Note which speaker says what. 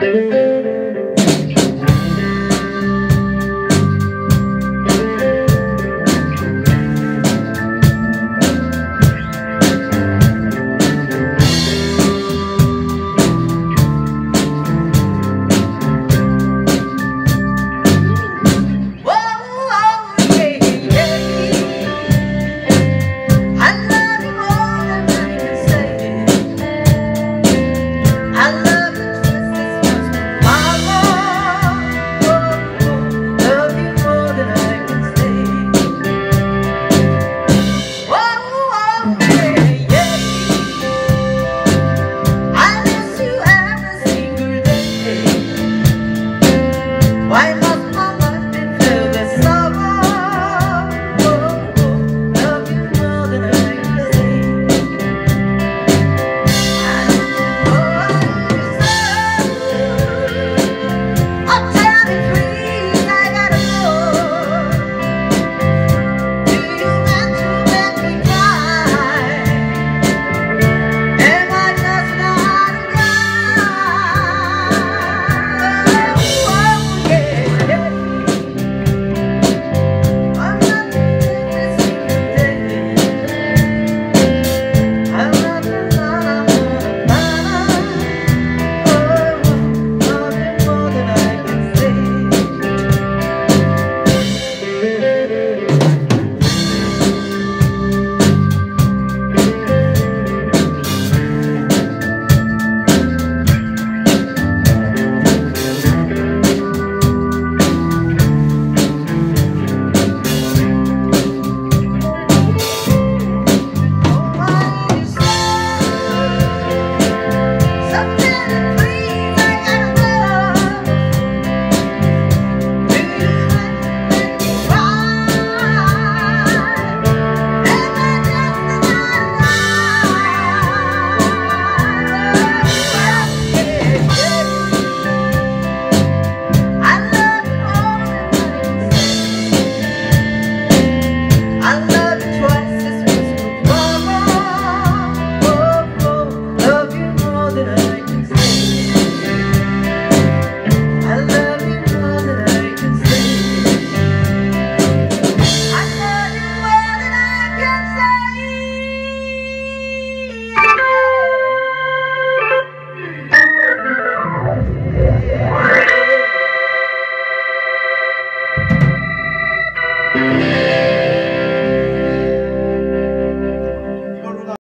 Speaker 1: thank you
Speaker 2: Música